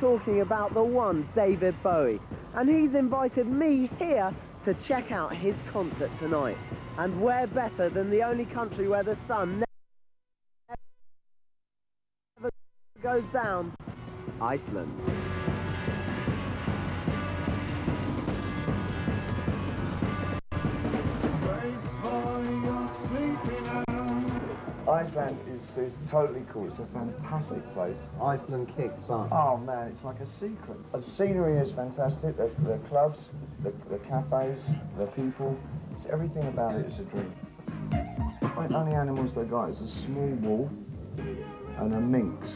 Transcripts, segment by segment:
talking about the one David Bowie. And he's invited me here to check out his concert tonight. And where better than the only country where the sun never goes down? Iceland. Iceland is, is totally cool. It's a fantastic place. Iceland kicks butt. Oh man, it's like a secret. The scenery is fantastic. The, the clubs, the, the cafes, the people. It's everything about it is a dream. The only animals they got is a small wolf and a minx.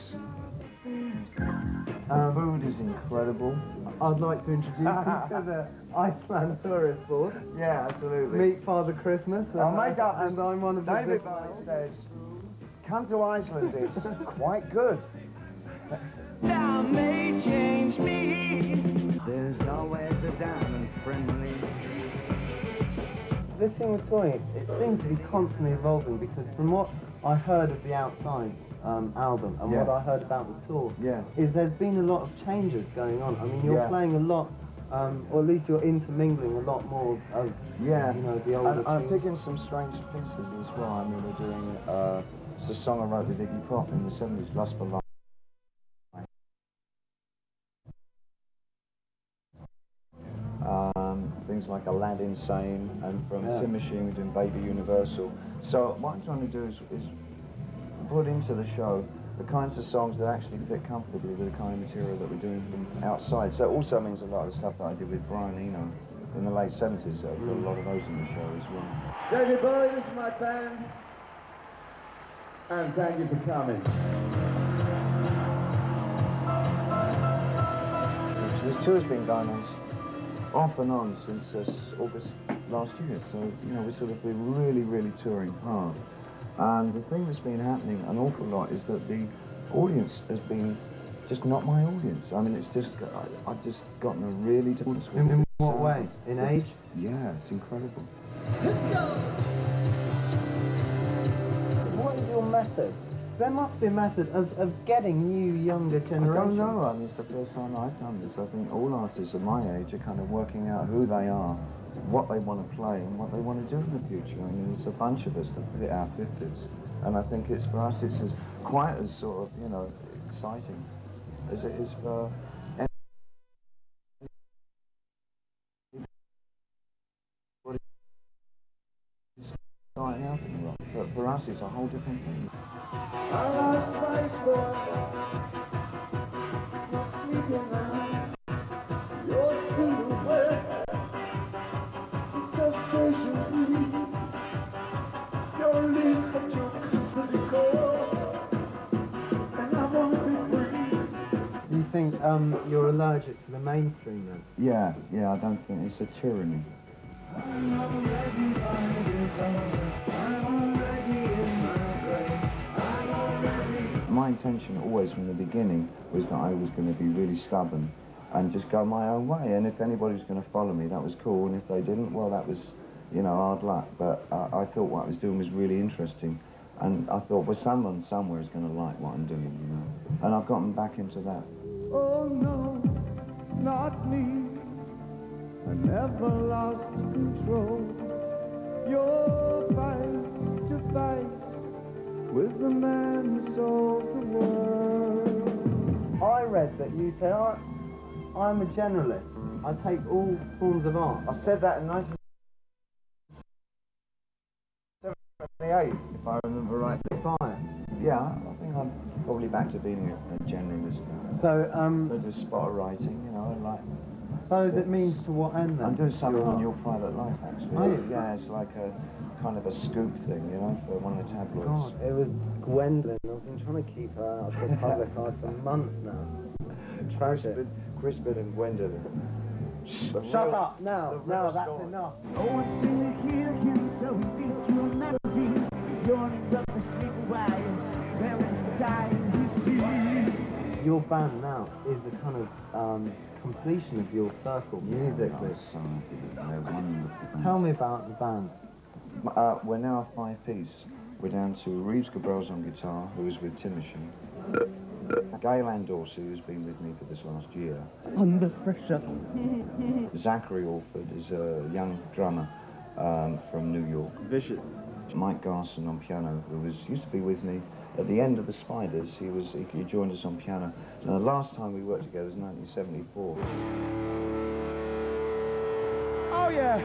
The food is incredible. I'd like to introduce you to the Iceland tourist board. Yeah, absolutely. Meet Father Christmas. And, uh, make up And this- I'm one of the David says, come to Iceland, it's quite good. Time may change me. There's always a diamond friendly. This thing with touring, it, it seems to be constantly evolving because from what I heard of the Outside um, album and what I heard about the tour, Yeah. is there's been a lot of changes going on. I mean, you're Yeah. playing a lot, um, or at least you're intermingling a lot more of, Yeah, you know, the older and I'm picking some strange pieces as well. I mean, we're doing, uh, it's a song I wrote with Iggy Pop in the 70s, Lust for Life. Um, things like Aladdin Sane, and from Yeah. Tin Machine we're doing Baby Universal. So what I'm trying to do is, is put into the show the kinds of songs that actually fit comfortably with the kind of material that we're doing from outside. So it also means a lot of the stuff that I did with Brian Eno in the late 70s. So I've got a lot of those in the show as well. David Bowie, this is my band. And thank you for coming. This tour's been going on off and on since uh, August last year. So, you know, we've sort of been really, really touring hard. And the thing that's been happening an awful lot is that the audience has been just not my audience. I mean, it's just, I, I've just gotten a really different... In, in what way? In age? Yeah, it's incredible. What is method? There must be a method of, of getting new, younger I don't know. I mean, it's the first time I've done this. I think all artists of my age are kind of working out who they are, what they want to play, and what they want to do in the future. I mean, there's a bunch of us that hit our 50s. And I think it's, for us, it's as quite as sort of, you know, exciting as it is for anybody starting out in rock. But for us, it's a whole different thing. You think um, you're allergic to the mainstream then? Yeah, yeah, I don't think it's a tyranny. My intention always from the beginning was that I was going to be really stubborn and just go my own way. And if anybody was going to follow me, that was cool. And if they didn't, well, that was, you know, hard luck. But uh, I thought what I was doing was really interesting. And I thought, well, someone somewhere is going to like what I'm doing, you know. And I've gotten back into that. Oh no, not me. I never lost control. Your fights to fight with the man who sold the world. I read that you said, I, I'm a generalist. I take all forms of art. I said that in 1978, if I remember rightly. Fire. Yeah, I think I'm probably back to being a, a generalist now. So, um, So do spotter writing, you know, I like so does it mean to what end then? I'm doing something Your on your private life actually. Are you? Yeah, it's like a kind of a scoop thing, you know, for one of the tabloids. God, it was Gwendolyn. I've been trying to keep her out of the public eye for months now. Tragic. Crispin, Crispin and Gwendolyn. Shut up now. the Now real that's story. enough. Oh, Your band now is the kind of um, completion of your circle musically. Society, they're wonderful. Tell me about the band. Uh, we're now a five-piece. We're down to Reeves Gabrels on guitar, who was with Tin Machine. Gail Ann Dorsey, who's been with me for this last year. Under pressure. Zachary Alford is a young drummer um, from New York. Vicious. Mike Garson on piano, who was used to be with me at the end of the Spiders. He was he, he joined us on piano. And the last time we worked together was 1974. Oh, yeah.